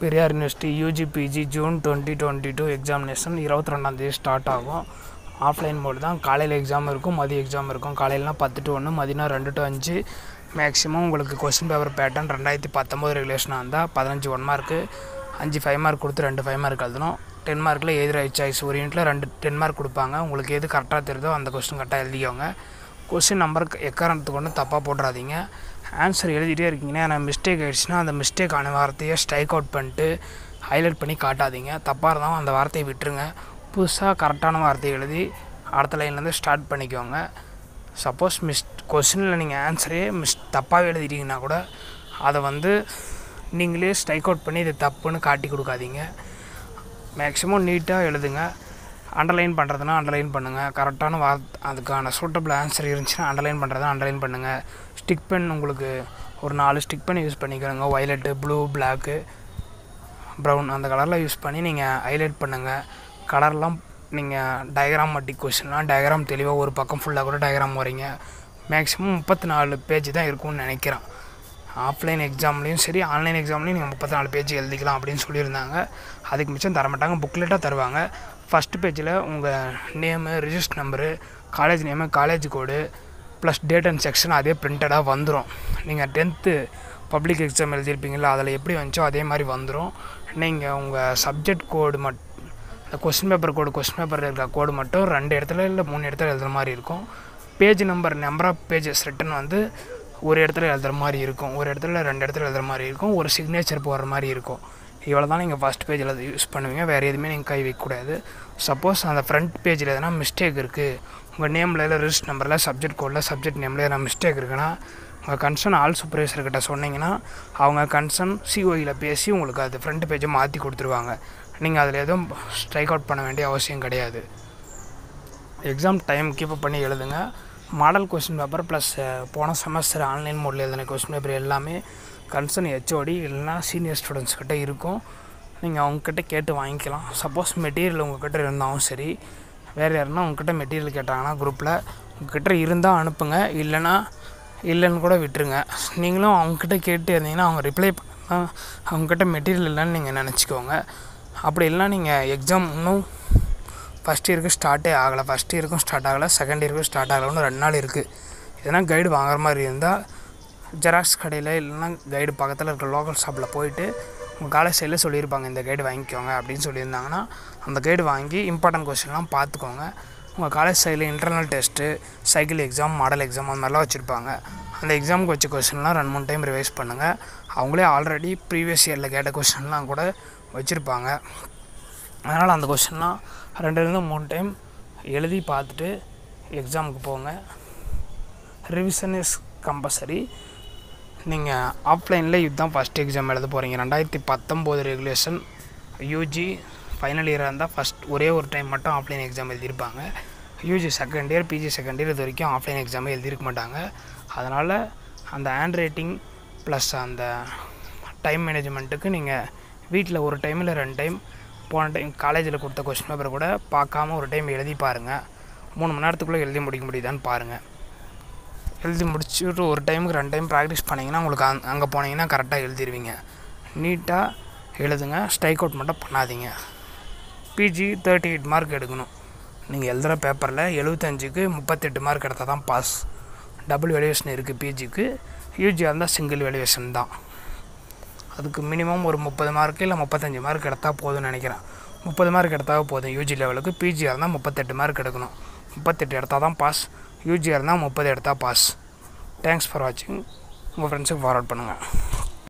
Periyar university UG PG June twenty twenty two examination இருபத்தி ரெண்டாந்தேதி start ஆகும். Offline mode தான். காலையில் எக்ஸாம் இருக்கும் மதியம் எக்ஸாம் இருக்கும். காலையிலனா பத்து டு ஒன்று மதியம் ரெண்டு டு அஞ்சு. மேக்ஸிமம் உங்களுக்கு கொஸ்டின் பேப்பர் பேட்டர்ன் ரெண்டாயிரத்தி பத்தொம்போது ரெகுலேஷனாக இருந்தால் பதினஞ்சு ஒன் மார்க்கு அஞ்சு ஃபைவ் மார்க் கொடுத்து ரெண்டு ஃபைவ் மார்க் எழுதணும். டென் மார்க்கில் எது ரைட் சாய்ஸ் ஒரு யூனிட்டில் ரெண்டு டென் மார்க் கொடுப்பாங்க. உங்களுக்கு எது கரெக்டாக தெரியுதோ அந்த கொஸ்டின் கரெக்டாக எழுதிக்கோங்க. கொஸ்டின் நம்பர் எக்காரணத்துக்கு ஒன்று தப்பாக போட்டுறாதீங்க. ஆன்சர் எழுதிட்டே இருக்கீங்கன்னா நான் மிஸ்டேக் ஆகிடுச்சுன்னா அந்த மிஸ்டேக்கான வார்த்தையை ஸ்ட்ரைக் அவுட் பண்ணிட்டு ஹைலைட் பண்ணி காட்டாதீங்க. தப்பாக இருந்தாலும் அந்த வார்த்தையை விட்டுருங்க. புதுசாக கரெக்டான வார்த்தையை எழுதி அடுத்த லைன்லேருந்து ஸ்டார்ட் பண்ணிக்கோங்க. சப்போஸ் மிஸ் கொஸ்டினில் நீங்கள் ஆன்சரே மிஸ் தப்பாக எழுதிட்டீங்கன்னா கூட அதை வந்து நீங்களே ஸ்ட்ரைக் அவுட் பண்ணி இது தப்புன்னு காட்டி கொடுக்காதீங்க. மேக்ஸிமம் நீட்டாக எழுதுங்க. அண்டர்லைன் பண்ணுறதுனா அண்டர்லைன் பண்ணுங்கள் கரெக்டான வார்த் அதுக்கான சூட்டபிள் ஆன்சர் இருந்துச்சுன்னா அண்டர்லைன் பண்ணுறதுனா அண்டர்லைன் பண்ணுங்கள் ஸ்டிக் பென் உங்களுக்கு ஒரு நாலு ஸ்டிக் பென் யூஸ் பண்ணிக்கிறோங்க. ஒய்லெட்டு ப்ளூ பிளாக்கு ப்ரௌன் அந்த கலரில் யூஸ் பண்ணி நீங்கள் ஹைலைட் பண்ணுங்கள் கலர்லாம் நீங்கள் டயக்ராம் மட்டி கொஷின்லாம் டயக்ராம் தெளிவாக ஒரு பக்கம் ஃபுல்லாக கூட டயக்ராம் வரீங்க மேக்ஸிமம் முப்பத்தி நாலு பேஜ் தான் இருக்கும்னு நினைக்கிறேன். ஆஃப்லைன் எக்ஸாம்லேயும் சரி ஆன்லைன் எக்ஸாம்லேயும் நீங்கள் முப்பத்தி நாலு பேஜ் எழுதிக்கலாம் அப்படின்னு சொல்லியிருந்தாங்க. அதுக்கு மிச்சம் தரமாட்டாங்க. புக்லெட்டாக தருவாங்க. ஃபஸ்ட் பேஜில் உங்கள் name register number college name college code plus date and section அதே பிரிண்டடாக வந்துடும் நீங்கள் டென்த்து பப்ளிக் எக்ஸாம் எழுதியிருப்பீங்களா அதில் எப்படி வந்துச்சோ அதே மாதிரி வந்துடும் நீங்கள் உங்கள் சப்ஜெக்ட் கோடு மட் கொஸ்டின் பேப்பர் கோடு கொஸ்டின் பேப்பரில் இருக்கிற கோடு மட்டும் ரெண்டு இடத்துல இல்லை மூணு இடத்துல எழுதுகிற மாதிரி இருக்கும். Page number number of pages written வந்து ஒரு இடத்துல எழுதுகிற மாதிரி இருக்கும். ஒரு இடத்துல ரெண்டு இடத்துல எழுதுகிற மாதிரி இருக்கும். ஒரு சிக்னேச்சர் போடுற மாதிரி இருக்கும். இவ்வளோ தான் நீங்கள் ஃபஸ்ட் பேஜில் யூஸ் பண்ணுவீங்க. வேறு எதுவுமே நீங்கள் கை வைக்கக்கூடாது சப்போஸ் அந்த ஃப்ரண்ட் பேஜில் எதனா மிஸ்டேக் இருக்குது உங்கள் நேமில் இல்லை ரிஜிஸ்ட் நம்பரில் சப்ஜெக்ட் கோடில் சப்ஜெக்ட் நேமில் எதனா மிஸ்டேக் இருக்குன்னா உங்கள் கன்சர்ன் ஆல் சூப்பர்வைசர்கிட்ட சொன்னீங்கன்னா அவங்க கன்சர்ன் சிஓயில் பேசி உங்களுக்கு அது ஃப்ரண்ட் பேஜை மாற்றி கொடுத்துருவாங்க. நீங்கள் அதில் எதுவும் ஸ்ட்ரைக் அவுட் பண்ண வேண்டிய அவசியம் கிடையாது. எக்ஸாம் டைம் கீப்பப் பண்ணி எழுதுங்க. மாடல் கொஸ்டின் பேப்பர் ப்ளஸ் போன செமஸ்டர் ஆன்லைன் மோடில் எழுதின கொஸ்டின் பேப்பர் எல்லாமே கன்சர்ன் ஹெச்ஓடி இல்லைனா சீனியர் ஸ்டூடெண்ட்ஸ் கிட்ட இருக்கும். நீங்கள் அவங்கக்கிட்ட கேட்டு வாங்கிக்கலாம். சப்போஸ் மெட்டீரியல் உங்கள்கிட்ட இருந்தாலும் சரி வேறு யாருன்னா உங்ககிட்ட மெட்டீரியல் கேட்டாங்கன்னா குரூப்பில் உங்ககிட்ட இருந்தால் அனுப்புங்க. இல்லைன்னா இல்லைன்னு கூட விட்டுருங்க. நீங்களும் அவங்கக்கிட்ட கேட்டு இருந்தீங்கன்னா அவங்க ரிப்ளை பண்ணால் அவங்கக்கிட்ட மெட்டீரியல் இல்லைன்னு நீங்கள் நினச்சிக்கோங்க. அப்படி இல்லைனா நீங்கள் எக்ஸாம் இன்னும் ஃபஸ்ட் இயருக்கு ஸ்டார்ட்டே ஆகலை. ஃபஸ்ட் இயருக்கும் ஸ்டார்ட் ஆகலை. செகண்ட் இயருக்கும் ஸ்டார்ட் ஆகலைன்னு ரெண்டு நாள் இருக்குது எதனா கைடு வாங்குற மாதிரி இருந்தால் ஜெராக்ஸ் கடையில் இல்லைன்னா கைடு பக்கத்தில் இருக்கிற லோக்கல் ஷாப்பில் போயிட்டு உங்கள் காலேஜ் சைடில் சொல்லியிருப்பாங்க இந்த கைடு வாங்கிக்கோங்க அப்படின்னு சொல்லியிருந்தாங்கன்னா அந்த கைடு வாங்கி இம்பார்ட்டன்ட் கொஸ்டின்லாம் பார்த்துக்கோங்க. உங்கள் காலேஜ் சைடில் internal test cycle exam model exam அந்த மாதிரிலாம் வச்சுருப்பாங்க. அந்த எக்ஸாமுக்கு வச்ச கொஸ்டின்லாம் ரெண்டு மூணு டைம் ரிவைஸ் பண்ணுங்கள் அவங்களே ஆல்ரெடி ப்ரீவியஸ் இயரில் கேட்ட கொஸ்டின்லாம் கூட வச்சுருப்பாங்க. அதனால் அந்த கொஸ்டின்லாம் ரெண்டுலேருந்து மூணு டைம் எழுதி பார்த்துட்டு எக்ஸாமுக்கு போங்க. ரிவிஷன் இஸ் கம்பல்சரி நீங்கள் ஆஃப்லைனில் இதுதான் ஃபஸ்ட் எக்ஸாம் எழுத போகிறீங்க ரெண்டாயிரத்தி பத்தொம்போது ரெகுலேஷன் யூஜி ஃபைனல் இயராக இருந்தால் ஃபஸ்ட் ஒரே ஒரு டைம் மட்டும் ஆஃப்லைன் எக்ஸாம் எழுதியிருப்பாங்க. UG second year PG second year இது வரைக்கும் ஆஃப்லைன் எக்ஸாமே எழுதியிருக்க மாட்டாங்க. அதனால் அந்த ஹேண்ட் ரைட்டிங் ப்ளஸ் அந்த டைம் மேனேஜ்மெண்ட்டுக்கு நீங்கள் வீட்டில் ஒரு டைம் இல்லை ரெண்டு டைம் போன டைம் காலேஜில் கொடுத்த கொஸ்டின் பேப்பர் கூட பார்க்காம ஒரு டைம் எழுதி பாருங்கள் மூணு மணி நேரத்துக்குள்ளே எழுதி முடிக்க முடியுதான்னு பாருங்கள் எழுதி முடிச்சுட்டு ஒரு டைமுக்கு ரெண்டு டைம் ப்ராக்டிஸ் பண்ணிங்கன்னா உங்களுக்கு அங் அங்கே போனீங்கன்னா கரெக்டாக எழுதிருவீங்க. நீட்டாக எழுதுங்க. ஸ்ட்ரைக் அவுட் மட்டும் பண்ணாதீங்க. பிஜி தேர்ட்டி எயிட் மார்க் எடுக்கணும். நீங்கள் எழுதுகிற பேப்பரில் எழுபத்தஞ்சுக்கு முப்பத்தெட்டு மார்க் எடுத்தால் தான் பாஸ் டபுள் வேல்யூவேஷன் இருக்குது பிஜிக்கு யூஜியாக இருந்தால் சிங்கிள் வேல்யூவேஷன் தான். அதுக்கு மினிமம் ஒரு முப்பது மார்க்கு இல்லை முப்பத்தஞ்சு மார்க் எடுத்தால் போதும்னு நினைக்கிறேன். முப்பது மார்க் எடுத்தால் போதும். யூஜி லெவலுக்கு பிஜியாக இருந்தால் முப்பத்தெட்டு மார்க் எடுக்கணும். முப்பத்தெட்டு எடுத்தால் தான் பாஸ் யூஜியாக இருந்தால் முப்பது எடுத்தால் பாஸ். தேங்க்ஸ் ஃபார் வாட்சிங் உங்கள் ஃப்ரெண்ட்ஸுக்கு ஃபார்வர்ட் பண்ணுங்கள்